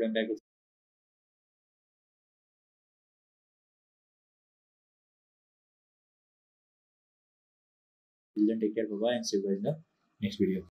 Video में back Till then, take care. Bye bye, and see you guys in the next video.